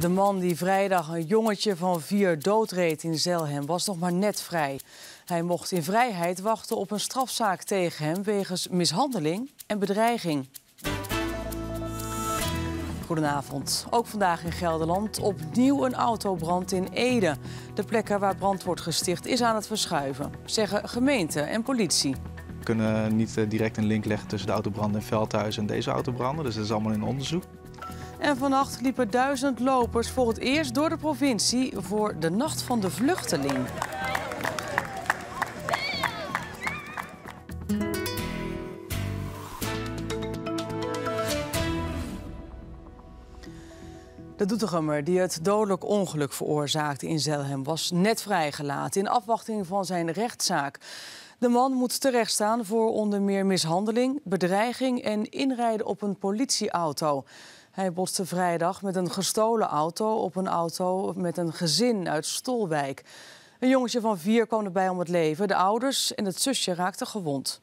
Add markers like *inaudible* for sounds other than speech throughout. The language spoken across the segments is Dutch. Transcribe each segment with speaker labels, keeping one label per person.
Speaker 1: De man die vrijdag een jongetje van vier doodreed in Zelhem was nog maar net vrij. Hij mocht in vrijheid wachten op een strafzaak tegen hem wegens mishandeling en bedreiging. Goedenavond. Ook vandaag in Gelderland opnieuw een autobrand in Ede. De plekken waar brand wordt gesticht is aan het verschuiven, zeggen gemeente en politie.
Speaker 2: We kunnen niet eh, direct een link leggen tussen de autobranden in Veldhuis en deze autobranden. Dus dat is allemaal in onderzoek.
Speaker 1: En vannacht liepen duizend lopers voor het eerst door de provincie voor de Nacht van de Vluchteling. De Doetinchemmer die het dodelijk ongeluk veroorzaakte in Zelhem was net vrijgelaten in afwachting van zijn rechtszaak. De man moet terechtstaan voor onder meer mishandeling, bedreiging en inrijden op een politieauto. Hij botste vrijdag met een gestolen auto op een auto met een gezin uit Stolwijk. Een jongetje van vier kwam erbij om het leven. De ouders en het zusje raakten gewond.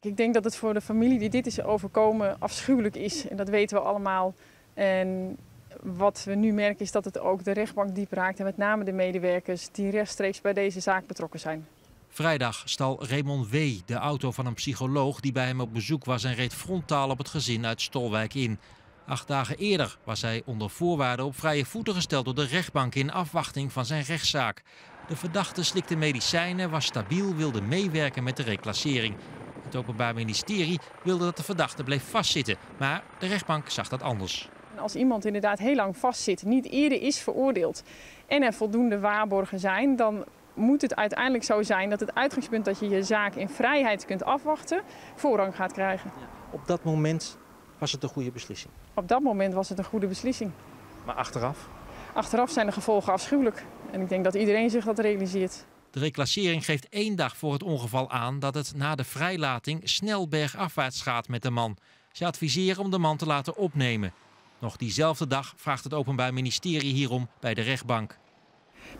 Speaker 3: Ik denk dat het voor de familie die dit is overkomen afschuwelijk is. En dat weten we allemaal. En wat we nu merken is dat het ook de rechtbank diep raakt. En met name de medewerkers die rechtstreeks bij deze zaak betrokken zijn.
Speaker 4: Vrijdag stal Raymond W. de auto van een psycholoog die bij hem op bezoek was en reed frontaal op het gezin uit Stolwijk in. Acht dagen eerder was hij onder voorwaarden op vrije voeten gesteld door de rechtbank in afwachting van zijn rechtszaak. De verdachte slikte medicijnen, was stabiel, wilde meewerken met de reclassering. Het Openbaar Ministerie wilde dat de verdachte bleef vastzitten, maar de rechtbank zag dat anders.
Speaker 3: Als iemand inderdaad heel lang vastzit, niet eerder is veroordeeld en er voldoende waarborgen zijn, dan moet het uiteindelijk zo zijn dat het uitgangspunt dat je je zaak in vrijheid kunt afwachten, voorrang gaat krijgen.
Speaker 4: Op dat moment was het een goede beslissing.
Speaker 3: Op dat moment was het een goede beslissing.
Speaker 4: Maar achteraf?
Speaker 3: Achteraf zijn de gevolgen afschuwelijk. En ik denk dat iedereen zich dat realiseert.
Speaker 4: De reclassering geeft één dag voor het ongeval aan dat het na de vrijlating snel bergafwaarts gaat met de man. Ze adviseren om de man te laten opnemen. Nog diezelfde dag vraagt het Openbaar Ministerie hierom bij de rechtbank.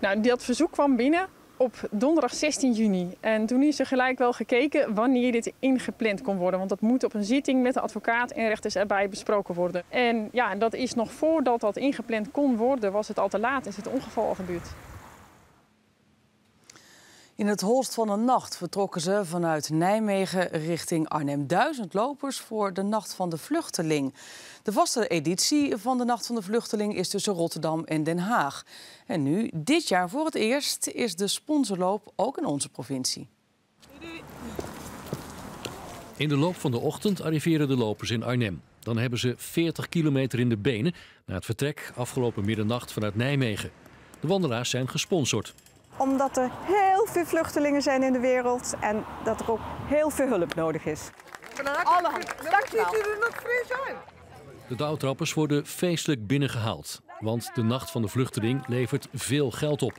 Speaker 3: Nou, dat verzoek kwam binnen op donderdag 16 juni. En toen is er gelijk wel gekeken wanneer dit ingepland kon worden. Want dat moet op een zitting met de advocaat en rechters erbij besproken worden. En ja, dat is nog voordat dat ingepland kon worden, was het al te laat, is het ongeval al gebeurd.
Speaker 1: In het holst van de nacht vertrokken ze vanuit Nijmegen richting Arnhem. Duizend lopers voor de Nacht van de Vluchteling. De vaste editie van de Nacht van de Vluchteling is tussen Rotterdam en Den Haag. En nu, dit jaar voor het eerst, is de sponsorloop ook in onze provincie.
Speaker 5: In de loop van de ochtend arriveren de lopers in Arnhem. Dan hebben ze 40 kilometer in de benen na het vertrek afgelopen middernacht vanuit Nijmegen. De wandelaars zijn gesponsord
Speaker 6: omdat er heel veel vluchtelingen zijn in de wereld en dat er ook heel veel hulp nodig is.
Speaker 7: Alle Dank je dat er nog fris zijn.
Speaker 5: De dauwtrappers worden feestelijk binnengehaald. Want de Nacht van de Vluchteling levert veel geld op.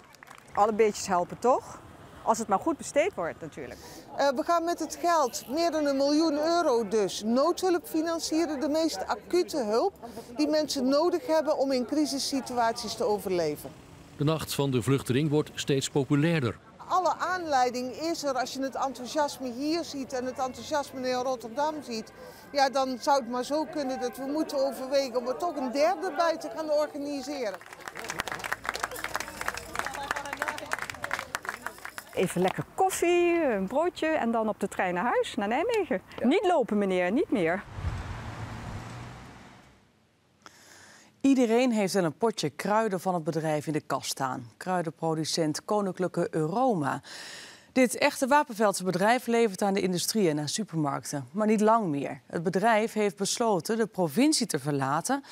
Speaker 6: Alle beetjes helpen toch? Als het maar goed besteed wordt natuurlijk.
Speaker 7: Uh, we gaan met het geld, meer dan een miljoen euro dus, noodhulp financieren. De meest acute hulp die mensen nodig hebben om in crisissituaties te overleven.
Speaker 5: De Nacht van de Vluchteling wordt steeds populairder.
Speaker 7: Alle aanleiding is er als je het enthousiasme hier ziet en het enthousiasme in Rotterdam ziet. Ja, dan zou het maar zo kunnen dat we moeten overwegen om er toch een derde bij te gaan organiseren.
Speaker 6: Even lekker koffie, een broodje en dan op de trein naar huis, naar Nijmegen. Niet lopen meneer, niet meer.
Speaker 1: Iedereen heeft wel een potje kruiden van het bedrijf in de kast staan. Kruidenproducent Koninklijke Euroma. Dit echte Wapenveldse bedrijf levert aan de industrie en aan supermarkten. Maar niet lang meer. Het bedrijf heeft besloten de provincie te verlaten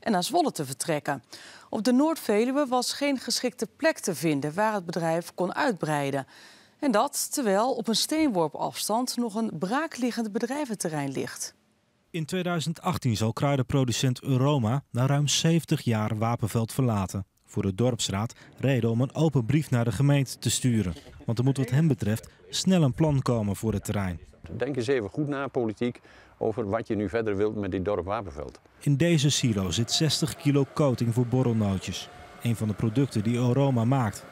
Speaker 1: en naar Zwolle te vertrekken. Op de Noordveluwe was geen geschikte plek te vinden waar het bedrijf kon uitbreiden. En dat terwijl op een steenworp afstand nog een braakliggend bedrijventerrein ligt.
Speaker 8: In 2018 zal kruidenproducent Euroma na ruim 70 jaar Wapenveld verlaten. Voor de dorpsraad reden om een open brief naar de gemeente te sturen. Want er moet wat hem betreft snel een plan komen voor het terrein.
Speaker 9: Denk eens even goed na, politiek, over wat je nu verder wilt met dit dorp Wapenveld.
Speaker 8: In deze silo zit 60 kilo coating voor borrelnootjes. Een van de producten die Euroma maakt.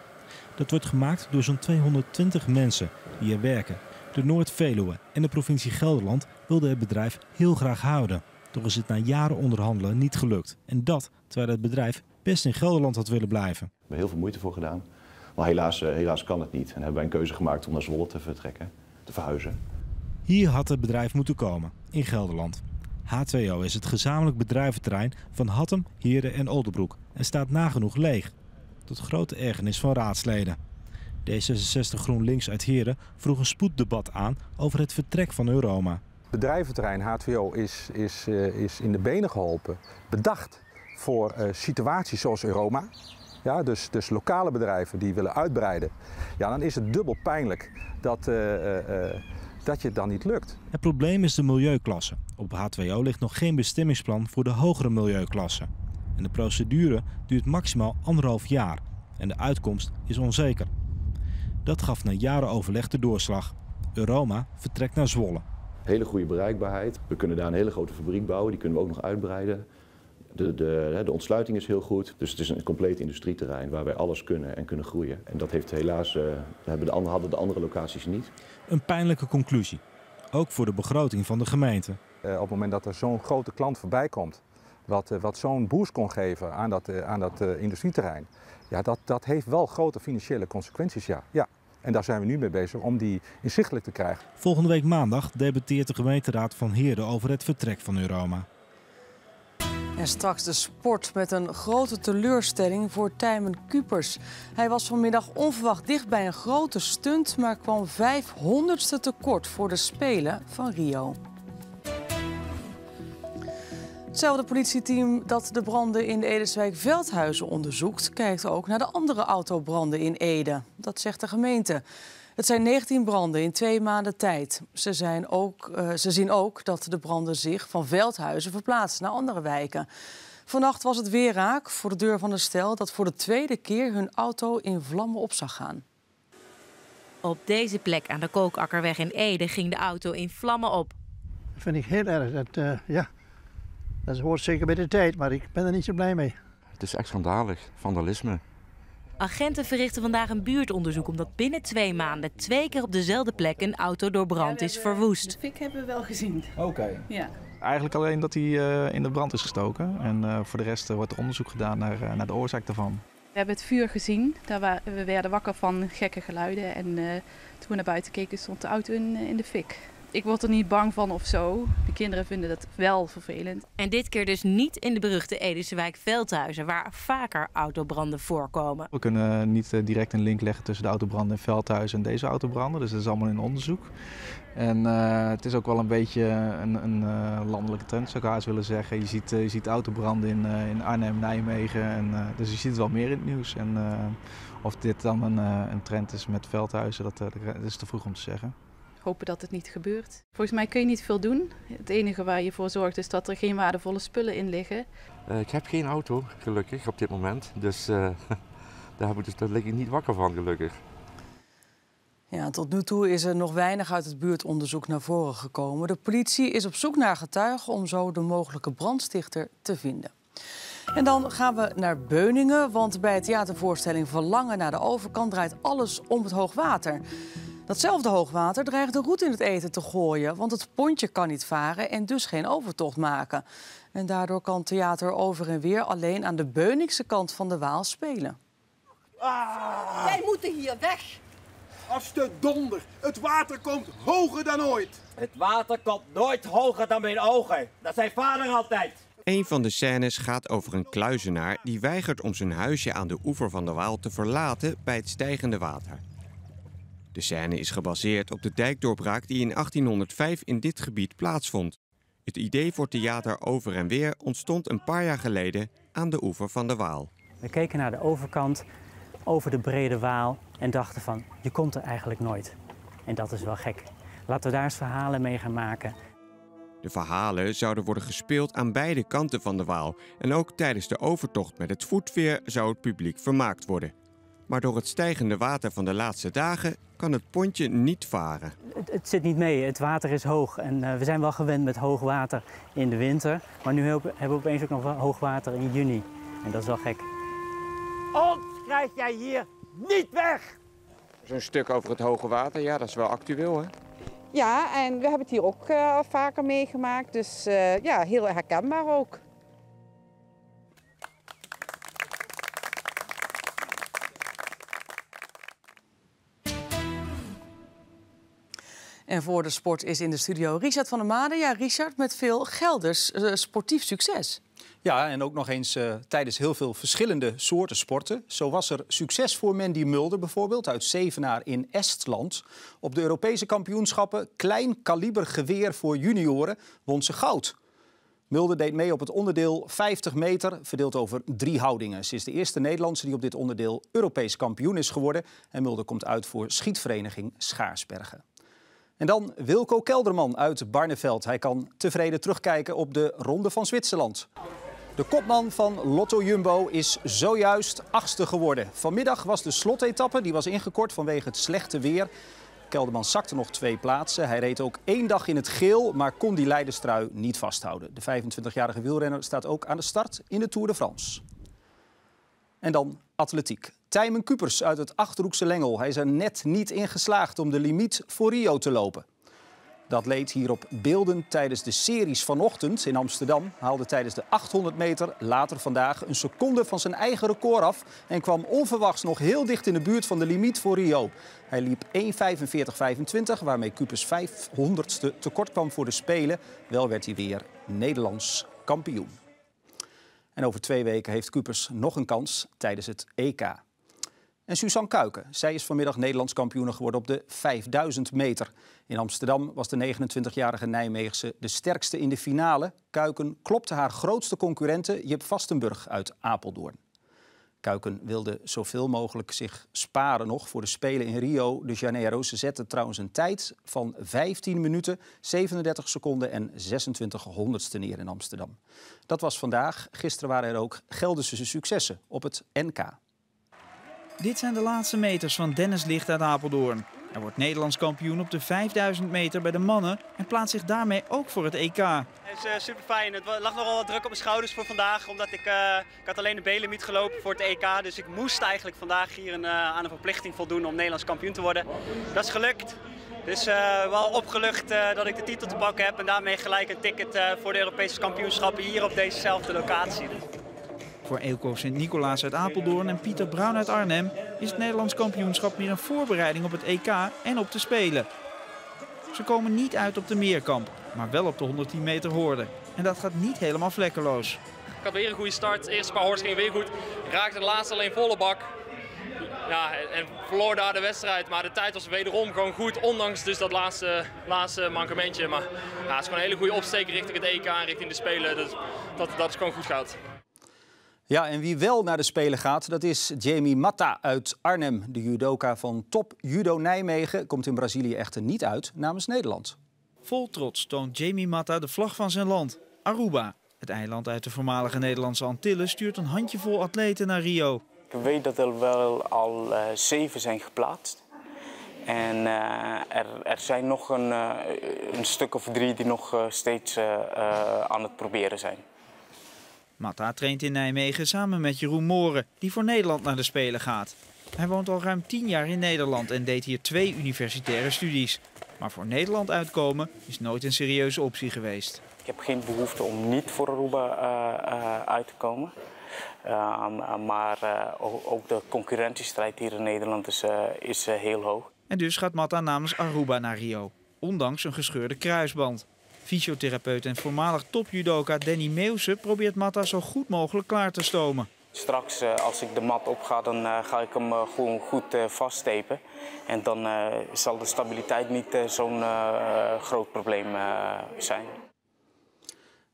Speaker 8: Dat wordt gemaakt door zo'n 220 mensen die er werken. De Noord-Veluwe en de provincie Gelderland wilden het bedrijf heel graag houden. Toch is het na jaren onderhandelen niet gelukt. En dat terwijl het bedrijf best in Gelderland had willen blijven.
Speaker 10: We hebben heel veel moeite voor gedaan. Maar helaas, eh, helaas kan het niet. En hebben wij een keuze gemaakt om naar Zwolle te vertrekken, te verhuizen.
Speaker 8: Hier had het bedrijf moeten komen, in Gelderland. H2O is het gezamenlijk bedrijventerrein van Hattem, Heerde en Oldenbroek en staat nagenoeg leeg. Tot grote ergernis van raadsleden. D66 GroenLinks uit Heerde vroeg een spoeddebat aan over het vertrek van Euroma.
Speaker 11: Het bedrijventerrein H2O is, is, uh, is in de benen geholpen, bedacht voor uh, situaties zoals Euroma. Ja, dus, dus lokale bedrijven die willen uitbreiden. Ja, dan is het dubbel pijnlijk dat, uh, dat je het dan niet lukt.
Speaker 8: Het probleem is de milieuklasse. Op H2O ligt nog geen bestemmingsplan voor de hogere milieuklasse. En de procedure duurt maximaal anderhalf jaar. En de uitkomst is onzeker. Dat gaf na jaren overleg de doorslag. Euroma vertrekt naar Zwolle.
Speaker 10: Hele goede bereikbaarheid. We kunnen daar een hele grote fabriek bouwen. Die kunnen we ook nog uitbreiden. De, de, de ontsluiting is heel goed. Dus het is een compleet industrieterrein waar wij alles kunnen en kunnen groeien. En dat heeft helaas, uh, hebben de andere, hadden de andere locaties niet.
Speaker 8: Een pijnlijke conclusie. Ook voor de begroting van de gemeente.
Speaker 11: Uh, op het moment dat er zo'n grote klant voorbij komt, wat, uh, wat zo'n boost kon geven aan dat, aan dat industrieterrein. Ja, dat, dat heeft wel grote financiële consequenties, ja. ja. En daar zijn we nu mee bezig om die inzichtelijk te krijgen.
Speaker 8: Volgende week maandag debatteert de gemeenteraad van Heerde over het vertrek van Euroma.
Speaker 1: En straks de sport met een grote teleurstelling voor Tijmen Kupers. Hij was vanmiddag onverwacht dicht bij een grote stunt, maar kwam 500ste tekort voor de Spelen van Rio. Hetzelfde politieteam dat de branden in de Edeswijk Veldhuizen onderzoekt, kijkt ook naar de andere autobranden in Ede. Dat zegt de gemeente. Het zijn 19 branden in twee maanden tijd. Ze, zijn ook, uh, ze zien ook dat de branden zich van Veldhuizen verplaatsen naar andere wijken. Vannacht was het weer raak voor de deur van een stel dat voor de tweede keer hun auto in vlammen op zag gaan.
Speaker 12: Op deze plek aan de Kookakkerweg in Ede ging de auto in vlammen op.
Speaker 13: Dat vind ik heel erg. Dat, uh, ja, dat hoort zeker bij de tijd, maar ik ben er niet zo blij mee.
Speaker 14: Het is echt schandalig, vandalisme.
Speaker 12: Agenten verrichten vandaag een buurtonderzoek omdat binnen twee maanden twee keer op dezelfde plek een auto door brand is verwoest.
Speaker 15: De fik hebben we wel gezien.
Speaker 2: Oké. Okay.
Speaker 15: Ja.
Speaker 2: Eigenlijk alleen dat hij uh, in de brand is gestoken. En uh, voor de rest uh, wordt er onderzoek gedaan naar, naar de oorzaak daarvan.
Speaker 15: We hebben het vuur gezien. Daar we werden wakker van gekke geluiden. En toen we naar buiten keken stond de auto in, in de fik. Ik word er niet bang van of zo. De kinderen vinden dat wel vervelend.
Speaker 12: En dit keer dus niet in de beruchte Edisewijk Veldhuizen, waar vaker autobranden voorkomen.
Speaker 2: We kunnen niet direct een link leggen tussen de autobranden in Veldhuizen en deze autobranden. Dus dat is allemaal in onderzoek. En uh, het is ook wel een beetje een, een uh, landelijke trend, zou ik haast willen zeggen. Je ziet, uh, je ziet autobranden in, in Arnhem, Nijmegen. En, dus je ziet het wel meer in het nieuws. En of dit dan een, een trend is met Veldhuizen, dat, dat is te vroeg om te zeggen
Speaker 15: hopen dat het niet gebeurt. Volgens mij kun je niet veel doen. Het enige waar je voor zorgt is dat er geen waardevolle spullen in liggen.
Speaker 14: Uh, ik heb geen auto, gelukkig, op dit moment. Dus uh, *laughs* daar, heb ik dus, daar lig ik niet wakker van, gelukkig.
Speaker 1: Ja, tot nu toe is er nog weinig uit het buurtonderzoek naar voren gekomen. De politie is op zoek naar getuigen om zo de mogelijke brandstichter te vinden. En dan gaan we naar Beuningen, want bij het theatervoorstelling Verlangen naar de overkant draait alles om het hoogwater. Datzelfde hoogwater dreigt de roet in het eten te gooien, want het pontje kan niet varen en dus geen overtocht maken. En daardoor kan theater over en weer alleen aan de Beuningse kant van de Waal spelen.
Speaker 16: Ah. Wij moeten hier weg. Als de donder, het water komt hoger dan ooit.
Speaker 17: Het water komt nooit hoger dan mijn ogen. Dat zei vader altijd.
Speaker 18: Een van de scènes gaat over een kluizenaar die weigert om zijn huisje aan de oever van de Waal te verlaten bij het stijgende water. De scène is gebaseerd op de dijkdoorbraak die in 1805 in dit gebied plaatsvond. Het idee voor theater Over en Weer ontstond een paar jaar geleden aan de oever van de Waal.
Speaker 19: We keken naar de overkant, over de brede Waal en dachten van, je komt er eigenlijk nooit. En dat is wel gek. Laten we daar eens verhalen mee gaan maken.
Speaker 18: De verhalen zouden worden gespeeld aan beide kanten van de Waal. En ook tijdens de overtocht met het voetveer zou het publiek vermaakt worden. Maar door het stijgende water van de laatste dagen kan het pontje niet varen.
Speaker 19: Het, het zit niet mee, het water is hoog. En uh, we zijn wel gewend met hoog water in de winter. Maar nu hebben we opeens ook nog hoog water in juni. En dat is wel gek.
Speaker 17: Ons krijg jij hier niet weg!
Speaker 18: Zo'n stuk over het hoge water, ja, dat is wel actueel, hè?
Speaker 20: Ja, en we hebben het hier ook uh, vaker meegemaakt. Dus uh, ja, heel herkenbaar ook.
Speaker 1: En voor de sport is in de studio Richard van der Made. Ja, Richard, met veel gelders uh, sportief succes.
Speaker 21: Ja, en ook nog eens uh, tijdens heel veel verschillende soorten sporten. Zo was er succes voor Mandy Mulder bijvoorbeeld uit Zevenaar in Estland. Op de Europese kampioenschappen klein kaliber geweer voor junioren won ze goud. Mulder deed mee op het onderdeel 50 meter, verdeeld over drie houdingen. Ze is de eerste Nederlandse die op dit onderdeel Europees kampioen is geworden. En Mulder komt uit voor schietvereniging Schaarsbergen. En dan Wilco Kelderman uit Barneveld. Hij kan tevreden terugkijken op de Ronde van Zwitserland. De kopman van Lotto Jumbo is zojuist achtste geworden. Vanmiddag was de slotetappe, die was ingekort vanwege het slechte weer. Kelderman zakte nog twee plaatsen. Hij reed ook één dag in het geel, maar kon die leiderstrui niet vasthouden. De 25-jarige wielrenner staat ook aan de start in de Tour de France. En dan atletiek. Tijmen Kupers uit het Achterhoekse Lengel. Hij is er net niet in geslaagd om de limiet voor Rio te lopen. Dat leed hierop beelden tijdens de series vanochtend in Amsterdam. Haalde tijdens de 800 meter later vandaag een seconde van zijn eigen record af. En kwam onverwachts nog heel dicht in de buurt van de limiet voor Rio. Hij liep 1.45.25, waarmee Kupers 500ste tekort kwam voor de Spelen. Wel werd hij weer Nederlands kampioen. En over twee weken heeft Kupers nog een kans tijdens het EK. En Suzanne Kuiken, zij is vanmiddag Nederlands kampioen geworden op de 5000 meter. In Amsterdam was de 29-jarige Nijmeegse de sterkste in de finale. Kuiken klopte haar grootste concurrente Jip Vastenburg uit Apeldoorn. Kuiken wilde zoveel mogelijk zich sparen nog voor de Spelen in Rio de Janeiro. Ze zette trouwens een tijd van 15 minuten, 37 seconden en 26 honderdste neer in Amsterdam. Dat was vandaag. Gisteren waren er ook Gelderse successen op het NK.
Speaker 22: Dit zijn de laatste meters van Dennis Licht uit Apeldoorn. Hij wordt Nederlands kampioen op de 5000 meter bij de mannen en plaatst zich daarmee ook voor het EK.
Speaker 23: Het is uh, super fijn. Het lag nogal wat druk op mijn schouders voor vandaag, omdat ik, uh, ik had alleen de B-limiet gelopen voor het EK. Dus ik moest eigenlijk vandaag hier een, uh, aan een verplichting voldoen om Nederlands kampioen te worden. Dat is gelukt. Dus wel opgelucht dat ik de titel te pakken heb en daarmee gelijk een ticket voor de Europese kampioenschappen hier op dezezelfde locatie.
Speaker 22: Voor Eelco Sint-Nicolaas uit Apeldoorn en Pieter Bruin uit Arnhem is het Nederlands kampioenschap meer een voorbereiding op het EK en op de Spelen. Ze komen niet uit op de meerkamp, maar wel op de 110 meter hoorde. En dat gaat niet helemaal vlekkeloos.
Speaker 24: Ik had weer een goede start. Eerste paar hordes gingen weer goed. Raakte de laatste alleen volle bak. Ja, en verloor daar de wedstrijd. Maar de tijd was wederom gewoon goed, ondanks dus dat laatste, laatste mankementje. Maar ja, het is gewoon een hele goede opsteek richting het EK en richting de Spelen. Dus dat, dat is gewoon goed gaat.
Speaker 21: Ja, en wie wel naar de Spelen gaat, dat is Jamie Matta uit Arnhem. De judoka van Top Judo Nijmegen komt in Brazilië echter niet uit namens Nederland.
Speaker 22: Vol trots toont Jamie Matta de vlag van zijn land, Aruba. Het eiland uit de voormalige Nederlandse Antillen stuurt een handjevol atleten naar Rio.
Speaker 25: Ik weet dat er wel al uh, zeven zijn geplaatst. En uh, er, er, zijn nog een, uh, een, stuk of drie die nog steeds aan het proberen zijn.
Speaker 22: Matta traint in Nijmegen samen met Jeroen Moren, die voor Nederland naar de Spelen gaat. Hij woont al ruim 10 jaar in Nederland en deed hier twee universitaire studies. Maar voor Nederland uitkomen is nooit een serieuze optie geweest.
Speaker 25: Ik heb geen behoefte om niet voor Aruba uh, uh, uit te komen. Uh, maar ook de concurrentiestrijd hier in Nederland is, is heel hoog.
Speaker 22: En dus gaat Matta namens Aruba naar Rio, ondanks een gescheurde kruisband. Fysiotherapeut en voormalig topjudoka Danny Meeuwse probeert Matta zo goed mogelijk klaar te stomen.
Speaker 25: Straks als ik de mat opga, dan ga ik hem gewoon goed vaststepen. En dan zal de stabiliteit niet zo'n groot probleem zijn.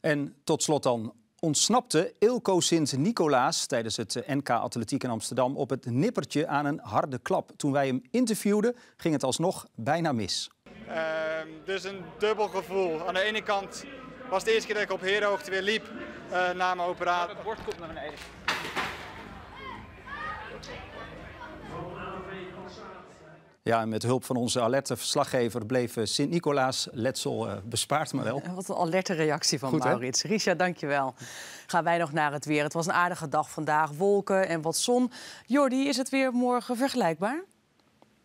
Speaker 21: En tot slot dan ontsnapte Ilko Sint-Nicolaas tijdens het NK Atletiek in Amsterdam op het nippertje aan een harde klap. Toen wij hem interviewden, ging het alsnog bijna mis.
Speaker 26: Uh, dus een dubbel gevoel. Aan de ene kant was het de eerste keer dat ik op herenhoogte weer liep uh, na mijn operatie. Het bord komt naar beneden.
Speaker 21: Ja, en met hulp van onze alerte verslaggever bleef Sint-Nicolaas letsel uh, bespaard, maar wel.
Speaker 1: Wat een alerte reactie van
Speaker 21: Goed,
Speaker 1: Maurits. Richard, dankjewel. Gaan wij nog naar het weer. Het was een aardige dag vandaag. Wolken en wat zon. Jordi, is het weer morgen vergelijkbaar?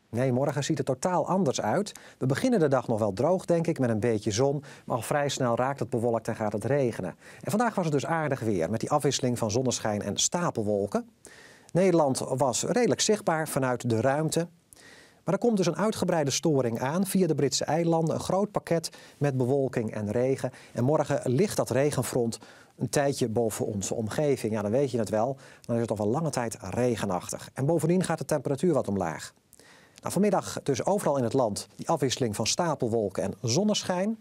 Speaker 27: Nee, morgen ziet het totaal anders uit. We beginnen de dag nog wel droog, denk ik, met een beetje zon. Maar al vrij snel raakt het bewolkt en gaat het regenen. En vandaag was het dus aardig weer, met die afwisseling van zonneschijn en stapelwolken. Nederland was redelijk zichtbaar vanuit de ruimte. Maar er komt dus een uitgebreide storing aan via de Britse eilanden. Een groot pakket met bewolking en regen. En morgen ligt dat regenfront een tijdje boven onze omgeving. Ja, dan weet je het wel. Dan is het al een lange tijd regenachtig. En bovendien gaat de temperatuur wat omlaag. Nou, vanmiddag dus overal in het land die afwisseling van stapelwolken en zonneschijn.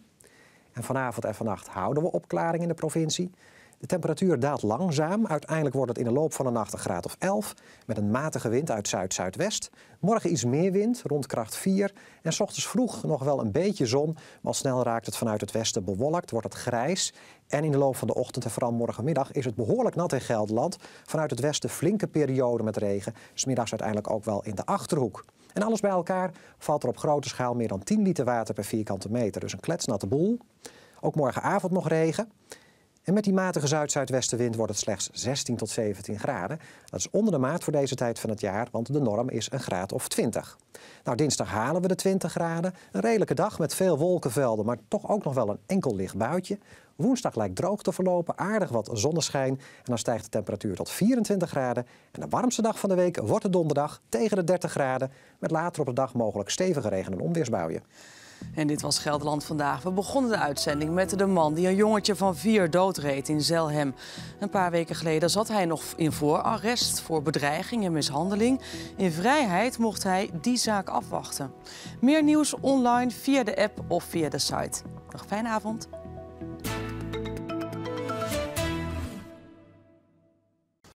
Speaker 27: En vanavond en vannacht houden we opklaring in de provincie. De temperatuur daalt langzaam. Uiteindelijk wordt het in de loop van de nacht een graad of 11 met een matige wind uit zuid-zuidwest. Morgen iets meer wind, rond kracht 4. En s ochtends vroeg nog wel een beetje zon, maar snel raakt het vanuit het westen bewolkt, wordt het grijs. En in de loop van de ochtend en vooral morgenmiddag is het behoorlijk nat in Gelderland. Vanuit het westen flinke periode met regen, smiddags uiteindelijk ook wel in de Achterhoek. En alles bij elkaar valt er op grote schaal meer dan 10 liter water per vierkante meter. Dus een kletsnatte boel. Ook morgenavond nog regen. En met die matige zuid-zuidwestenwind wordt het slechts 16 tot 17 graden. Dat is onder de maat voor deze tijd van het jaar, want de norm is een graad of 20. Nou, dinsdag halen we de 20 graden. Een redelijke dag met veel wolkenvelden, maar toch ook nog wel een enkel licht buitje. Woensdag lijkt droog te verlopen, aardig wat zonneschijn. En dan stijgt de temperatuur tot 24 graden. En de warmste dag van de week wordt de donderdag tegen de 30 graden. Met later op de dag mogelijk stevige regen- en onweersbuien.
Speaker 1: En dit was Gelderland vandaag. We begonnen de uitzending met de man die een jongetje van vier doodreed in Zelhem. Een paar weken geleden zat hij nog in voorarrest voor bedreiging en mishandeling. In vrijheid mocht hij die zaak afwachten. Meer nieuws online via de app of via de site. Nog fijne avond.